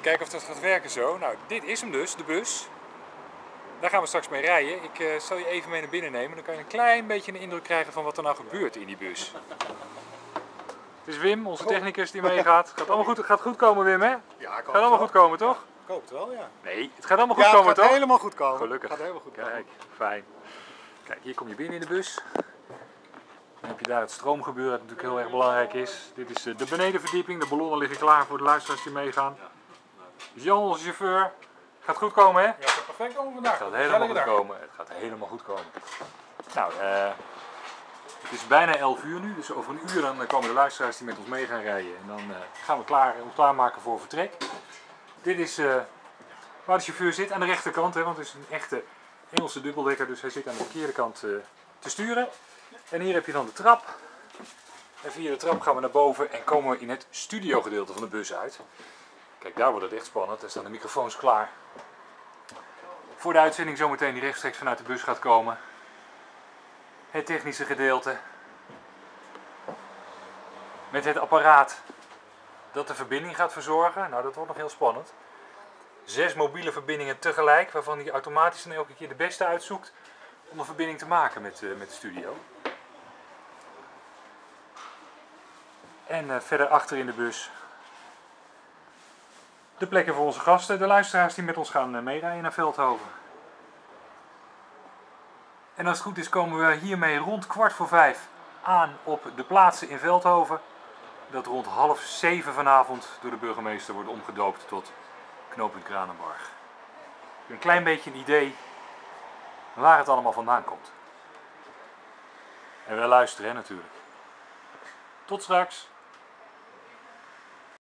kijken of dat gaat werken zo. Nou, dit is hem dus, de bus. Daar gaan we straks mee rijden. Ik uh, zal je even mee naar binnen nemen. Dan kan je een klein beetje een indruk krijgen van wat er nou gebeurt in die bus. Het is Wim, onze technicus die meegaat. Gaat allemaal goed, gaat goed komen Wim hè? Ja, ik Gaat allemaal goed komen toch? Ik hoop het wel, ja. Nee, het gaat allemaal goed ja, komen het gaat toch? helemaal goed komen. Gelukkig. Het gaat helemaal goed komen. Kijk, fijn. Kijk, hier kom je binnen in de bus. Dan heb je daar het stroomgebeuren dat natuurlijk heel erg belangrijk is. Dit is eh, de benedenverdieping. De ballonnen liggen klaar voor de luisteraars die meegaan. Jan, onze chauffeur. Gaat goed komen hè? Ja, het gaat perfect komen vandaag. Het gaat helemaal goed komen. Het gaat helemaal goed komen. Nou, eh, het is bijna 11 uur nu, dus over een uur dan komen de luisteraars die met ons mee gaan rijden. En dan eh, gaan we klaar, ons klaarmaken voor vertrek. Dit is eh, waar de chauffeur zit, aan de rechterkant, hè, want het is een echte Engelse dubbeldekker, dus hij zit aan de verkeerde kant te sturen. En hier heb je dan de trap. En via de trap gaan we naar boven en komen we in het studiogedeelte van de bus uit. Kijk, daar wordt het echt spannend. Daar staan de microfoons klaar. Voor de uitzending zometeen die rechtstreeks vanuit de bus gaat komen. Het technische gedeelte. Met het apparaat dat de verbinding gaat verzorgen. Nou, dat wordt nog heel spannend. Zes mobiele verbindingen tegelijk, waarvan hij automatisch elke keer de beste uitzoekt om een verbinding te maken met, eh, met de studio. En eh, verder achter in de bus de plekken voor onze gasten, de luisteraars die met ons gaan eh, meerijden naar Veldhoven. En als het goed is komen we hiermee rond kwart voor vijf aan op de plaatsen in Veldhoven. Dat rond half zeven vanavond door de burgemeester wordt omgedoopt tot knooppunt Kranenbarg. Een klein beetje een idee waar het allemaal vandaan komt. En we luisteren hè, natuurlijk. Tot straks.